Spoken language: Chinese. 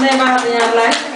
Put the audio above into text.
来吧，大家来。